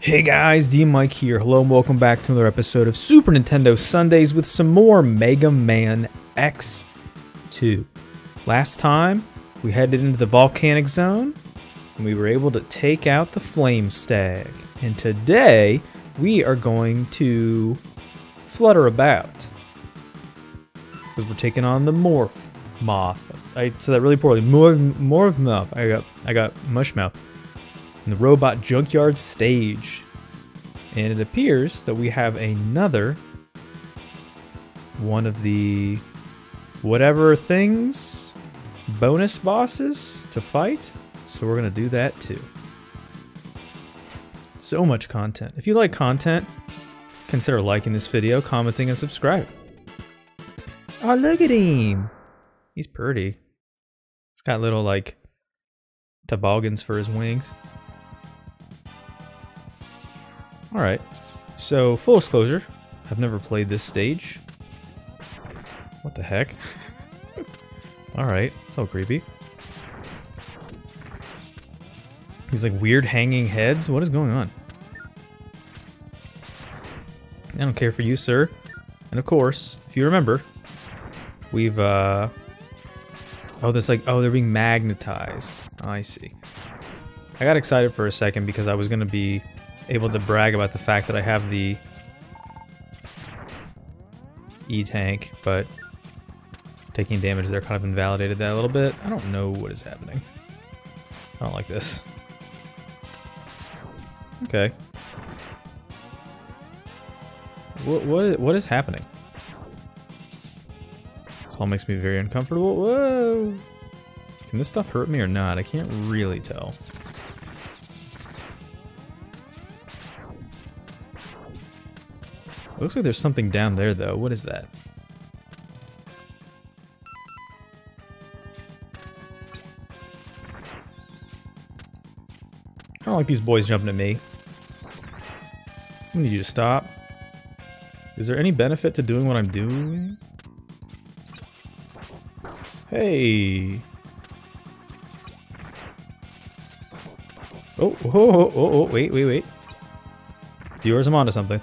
Hey guys, DMic here. Hello and welcome back to another episode of Super Nintendo Sundays with some more Mega Man X2. Last time, we headed into the volcanic zone and we were able to take out the Flame Stag. And today, we are going to flutter about because we're taking on the Morph Moth. I said that really poorly. Morph, Morph Moth. I got I got mush mouth in the robot junkyard stage. And it appears that we have another one of the whatever things bonus bosses to fight. So we're to do that too. So much content. If you like content, consider liking this video, commenting, and subscribing. Oh, look at him. He's pretty. He's got little, like, toboggans for his wings. Alright, so full disclosure, I've never played this stage. What the heck? Alright, it's all creepy. These like weird hanging heads, what is going on? I don't care for you, sir. And of course, if you remember, we've, uh... Oh, there's like, oh, they're being magnetized. Oh, I see. I got excited for a second because I was going to be able to brag about the fact that I have the E-tank, but taking damage there kind of invalidated that a little bit. I don't know what is happening. I don't like this. Okay. What what what is happening? All makes me very uncomfortable. Whoa! Can this stuff hurt me or not? I can't really tell. Looks like there's something down there, though. What is that? I don't like these boys jumping at me. I need you to stop. Is there any benefit to doing what I'm doing? Hey! Oh, oh, oh, oh, oh, wait, wait, wait. Viewers, I'm onto something.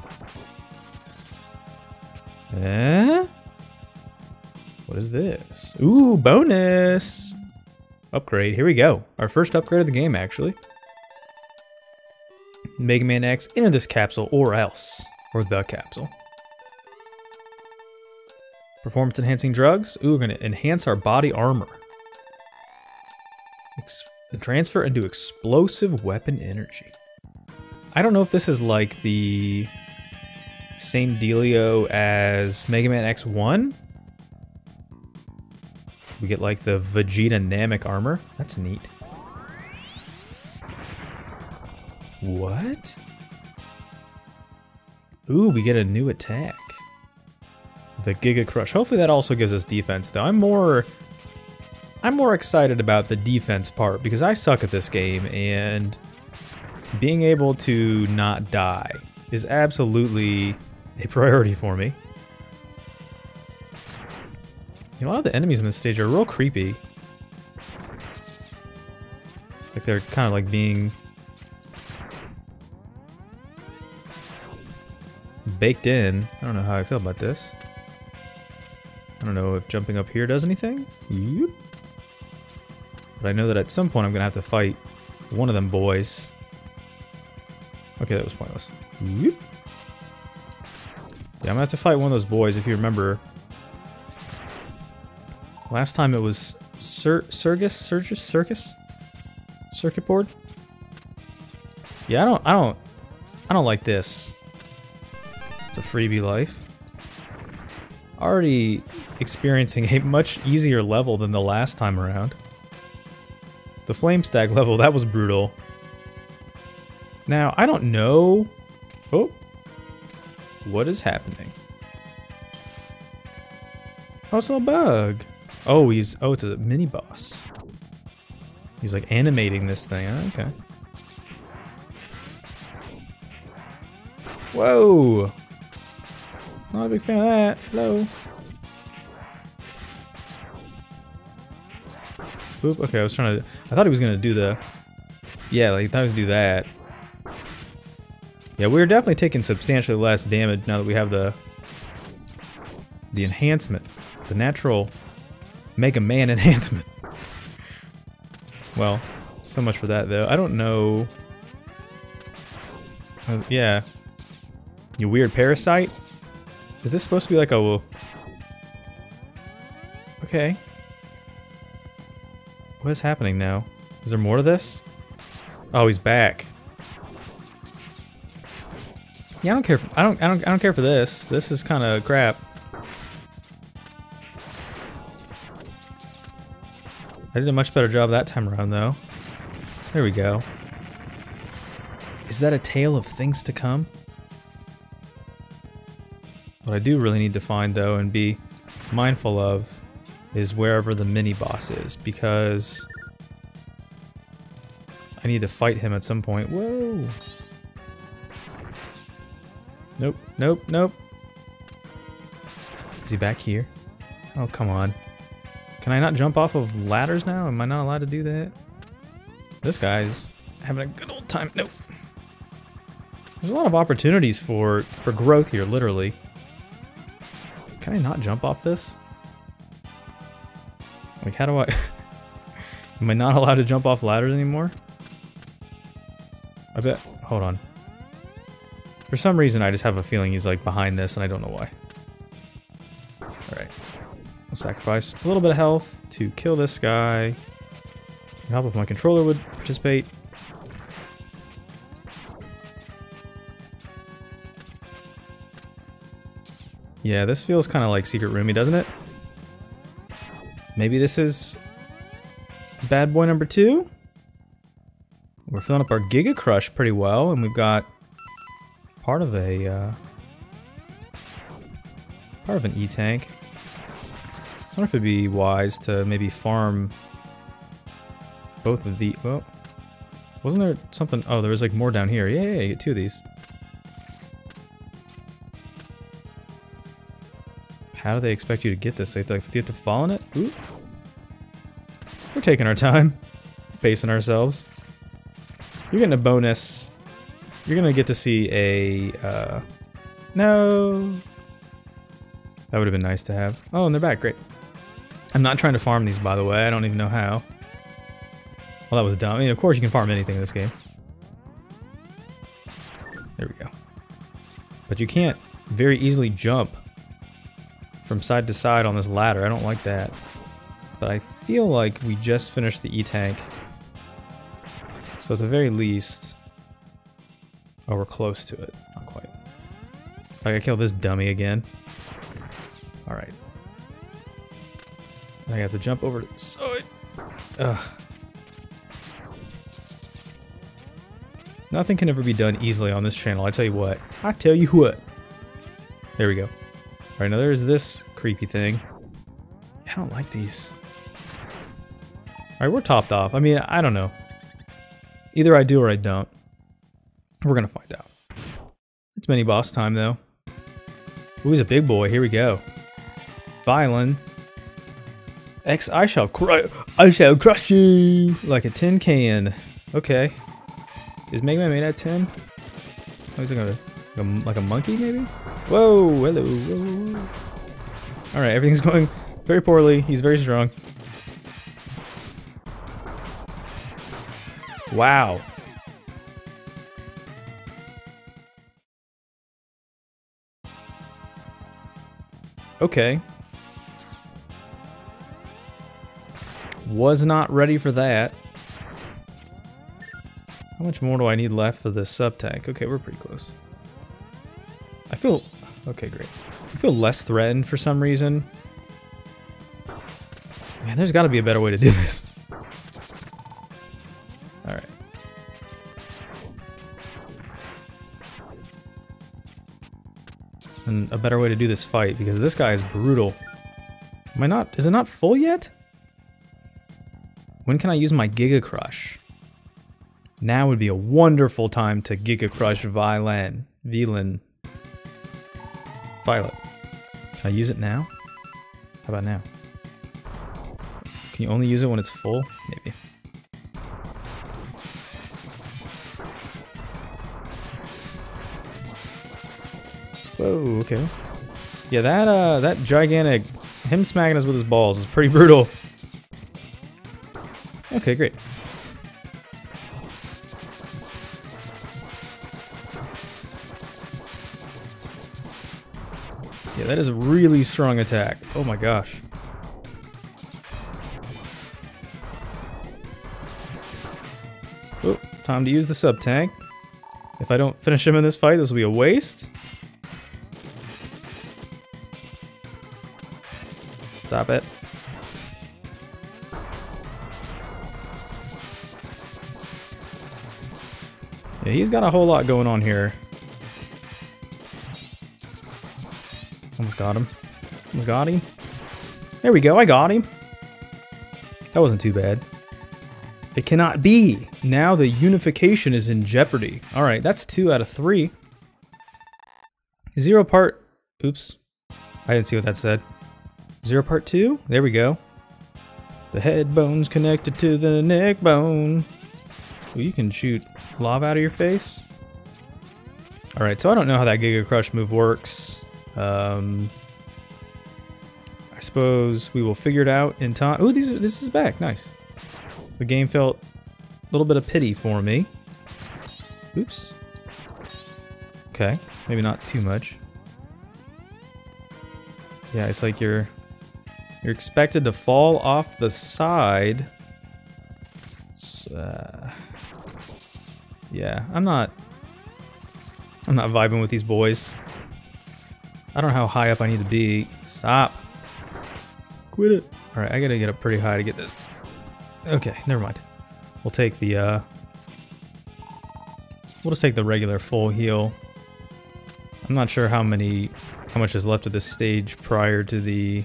Eh? What is this? Ooh, bonus! Upgrade, here we go. Our first upgrade of the game, actually. Mega Man X, enter this capsule, or else. Or the capsule. Performance enhancing drugs. Ooh, we're gonna enhance our body armor. Ex transfer into explosive weapon energy. I don't know if this is like the same dealio as Mega Man X1. We get like the Vegeta Namek armor. That's neat. What? Ooh, we get a new attack. The Giga Crush. Hopefully that also gives us defense though. I'm more I'm more excited about the defense part because I suck at this game and being able to not die is absolutely a priority for me. A lot of the enemies in this stage are real creepy. like they're kind of like being baked in. I don't know how I feel about this. I don't know if jumping up here does anything. But I know that at some point I'm going to have to fight one of them boys. Okay, that was pointless. Yeah, I'm gonna have to fight one of those boys, if you remember. Last time it was Sir Circus? Circus? Circus? Circuit board? Yeah, I don't I don't I don't like this. It's a freebie life. Already experiencing a much easier level than the last time around. The flame stag level, that was brutal. Now, I don't know. Oh, what is happening? Oh, it's a bug. Oh, he's... Oh, it's a mini-boss. He's, like, animating this thing. Oh, okay. Whoa! Not a big fan of that. Hello. Boop. Okay, I was trying to... I thought he was going to do the... Yeah, like, I thought he was going to do that. Yeah, we're definitely taking substantially less damage now that we have the... The enhancement. The natural Mega Man enhancement. Well, so much for that, though. I don't know... Uh, yeah. You weird parasite? Is this supposed to be like a... Okay. What is happening now? Is there more to this? Oh, he's back. Yeah, I don't care. For, I don't. I don't. I don't care for this. This is kind of crap. I did a much better job that time around, though. There we go. Is that a tale of things to come? What I do really need to find, though, and be mindful of is wherever the mini-boss is, because I need to fight him at some point. Whoa! Nope, nope, nope. Is he back here? Oh, come on. Can I not jump off of ladders now? Am I not allowed to do that? This guy's having a good old time. Nope. There's a lot of opportunities for, for growth here, literally. Can I not jump off this? Like, how do I... Am I not allowed to jump off ladders anymore? I bet... Hold on. For some reason, I just have a feeling he's, like, behind this, and I don't know why. Alright. I'll sacrifice a little bit of health to kill this guy. Help if my controller would participate. Yeah, this feels kind of like Secret Roomy, doesn't it? Maybe this is bad boy number two? We're filling up our Giga Crush pretty well, and we've got part of a, uh, part of an E-Tank. I wonder if it'd be wise to maybe farm both of the, well, wasn't there something, oh, there was like more down here. Yeah, yeah, yeah get two of these. How do they expect you to get this? They have to, do you have to fall in it? Ooh. We're taking our time. Pacing ourselves. You're getting a bonus. You're gonna get to see a, uh... No! That would have been nice to have. Oh, and they're back. Great. I'm not trying to farm these, by the way. I don't even know how. Well, that was dumb. I mean, of course you can farm anything in this game. There we go. But you can't very easily jump from side to side on this ladder. I don't like that. But I feel like we just finished the E-Tank. So at the very least... Oh, we're close to it. Not quite. I gotta kill this dummy again. Alright. I have to jump over to the side. Ugh. Nothing can ever be done easily on this channel, I tell you what. I tell you what. There we go. Alright, now there's this creepy thing. I don't like these. Alright, we're topped off. I mean, I don't know. Either I do or I don't. We're gonna find out. It's mini boss time though. Ooh, he's a big boy. Here we go. Violen. X, I shall cry. I shall crush you like a tin can. Okay. Is Mega Man made out of tin? Oh, he's like a, like a monkey, maybe? Whoa, hello. Whoa. Alright, everything's going very poorly. He's very strong. Wow. Okay. Was not ready for that. How much more do I need left for this sub-tank? Okay, we're pretty close. I feel... Okay, great. I feel less threatened for some reason. Man, there's got to be a better way to do this. Alright. And a better way to do this fight, because this guy is brutal. Am I not... Is it not full yet? When can I use my Giga Crush? Now would be a wonderful time to Giga Crush Violen. Villain. Can I use it now? How about now? Can you only use it when it's full? Maybe. Whoa, okay. Yeah, that uh that gigantic him smacking us with his balls is pretty brutal. Okay, great. That is a really strong attack. Oh my gosh. Oh, time to use the sub-tank. If I don't finish him in this fight, this will be a waste. Stop it. Yeah, he's got a whole lot going on here. Got him. Got him. There we go, I got him. That wasn't too bad. It cannot be. Now the unification is in jeopardy. Alright, that's two out of three. Zero part... Oops. I didn't see what that said. Zero part two? There we go. The head bone's connected to the neck bone. Well, you can shoot lava out of your face. Alright, so I don't know how that Giga Crush move works. Um, I suppose we will figure it out in time. Oh, these are, this is back. Nice. The game felt a little bit of pity for me. Oops. Okay, maybe not too much. Yeah, it's like you're you're expected to fall off the side. Uh, yeah, I'm not I'm not vibing with these boys. I don't know how high up I need to be. Stop. Quit it. Alright, I gotta get up pretty high to get this. Okay, never mind. We'll take the, uh... We'll just take the regular full heal. I'm not sure how many... How much is left of this stage prior to the...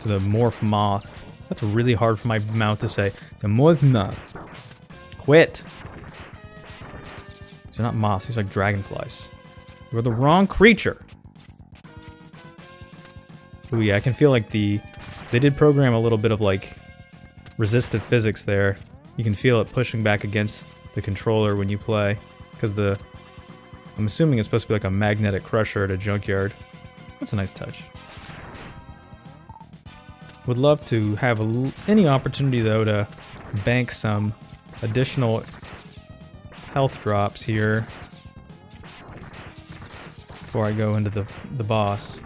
To the Morph Moth. That's really hard for my mouth to say. The Morph Moth. Quit! These are not moths, these are like dragonflies. You're the wrong creature. Ooh, yeah, I can feel like the... They did program a little bit of, like, resistive physics there. You can feel it pushing back against the controller when you play. Because the... I'm assuming it's supposed to be like a magnetic crusher at a junkyard. That's a nice touch. Would love to have any opportunity, though, to bank some additional health drops here before I go into the, the boss.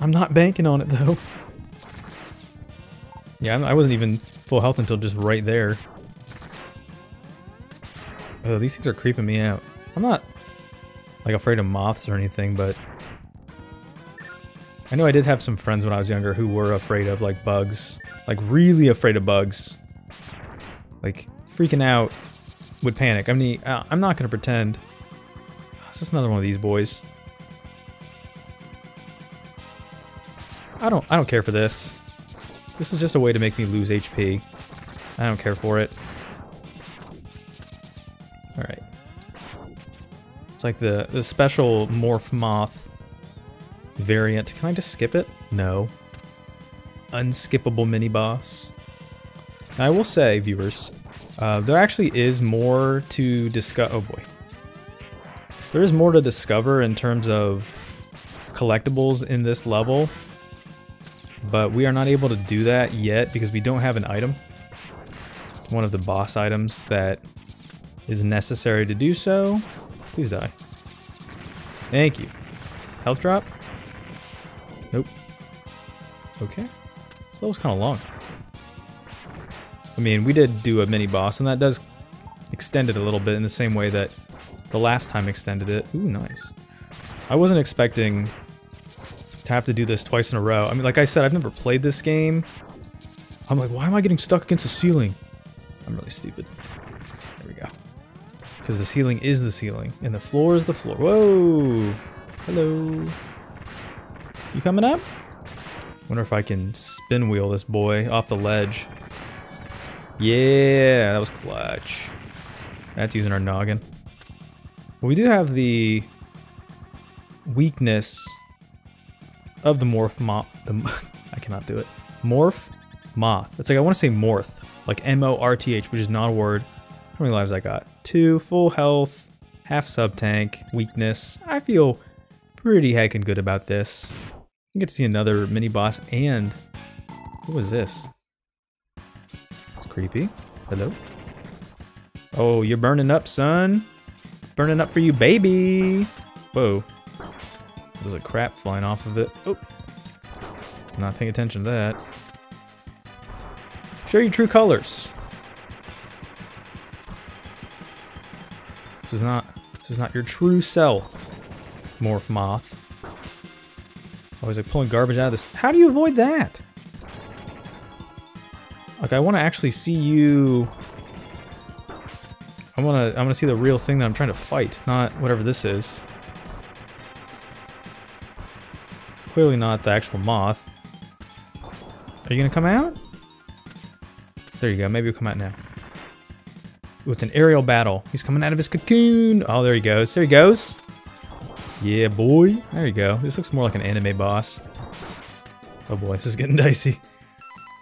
I'm not banking on it though. Yeah, I wasn't even full health until just right there. Oh, these things are creeping me out. I'm not like afraid of moths or anything, but I know I did have some friends when I was younger who were afraid of like bugs, like really afraid of bugs. Like freaking out would panic. I mean, I'm not gonna pretend is this another one of these boys? I don't I don't care for this. This is just a way to make me lose HP. I don't care for it. Alright. It's like the, the special Morph Moth variant. Can I just skip it? No. Unskippable mini-boss. I will say, viewers, uh, there actually is more to discuss- oh boy. There is more to discover in terms of collectibles in this level, but we are not able to do that yet because we don't have an item. One of the boss items that is necessary to do so. Please die. Thank you. Health drop? Nope. Okay. This level's kind of long. I mean, we did do a mini boss, and that does extend it a little bit in the same way that the last time extended it. Ooh, nice. I wasn't expecting to have to do this twice in a row. I mean, like I said, I've never played this game. I'm like, why am I getting stuck against the ceiling? I'm really stupid. There we go. Because the ceiling is the ceiling, and the floor is the floor. Whoa! Hello. You coming up? Wonder if I can spin wheel this boy off the ledge. Yeah, that was clutch. That's using our noggin. We do have the weakness of the Morph Moth. The, I cannot do it. Morph Moth. It's like I want to say Morth, like M-O-R-T-H, which is not a word. How many lives I got? Two, full health, half sub tank, weakness. I feel pretty heckin' good about this. You get to see another mini boss and what was this? It's creepy. Hello? Oh, you're burning up, son. Burning up for you, baby. Whoa. There's a crap flying off of it. Oh. Not paying attention to that. Show your true colors. This is not this is not your true self. Morph moth. He's like pulling garbage out of this. How do you avoid that? Like I want to actually see you I want to I want to see the real thing that I'm trying to fight, not whatever this is. Clearly not the actual moth. Are you gonna come out? There you go, maybe he'll come out now. Ooh, it's an aerial battle. He's coming out of his cocoon. Oh, there he goes. There he goes. Yeah, boy. There you go. This looks more like an anime boss. Oh boy, this is getting dicey.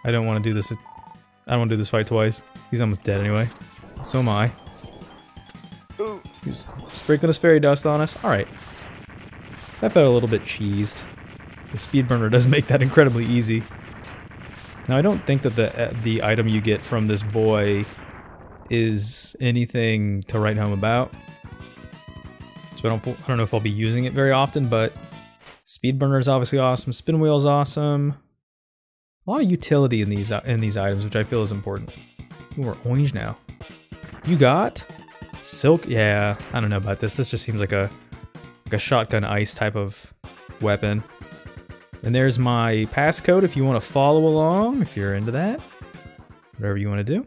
I don't want to do this. I don't want to do this fight twice. He's almost dead anyway. So am I. Sprinkling his fairy dust on us. Alright. That felt a little bit cheesed. The speed burner does make that incredibly easy. Now I don't think that the uh, the item you get from this boy is anything to write home about. So I don't I don't know if I'll be using it very often, but speed burner is obviously awesome. Spin wheel is awesome. A lot of utility in these uh, in these items, which I feel is important. Ooh, we're orange now. You got silk. Yeah, I don't know about this. This just seems like a like a shotgun ice type of weapon. And there's my passcode if you want to follow along, if you're into that. Whatever you want to do.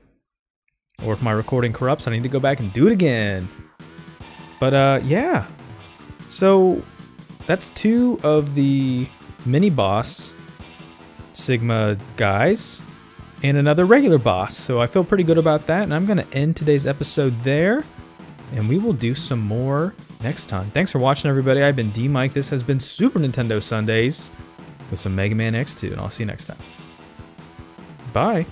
Or if my recording corrupts, I need to go back and do it again. But uh, yeah. So that's two of the mini boss Sigma guys and another regular boss. So I feel pretty good about that. And I'm going to end today's episode there. And we will do some more next time. Thanks for watching, everybody. I've been DMic. This has been Super Nintendo Sundays with some Mega Man X2, and I'll see you next time. Bye.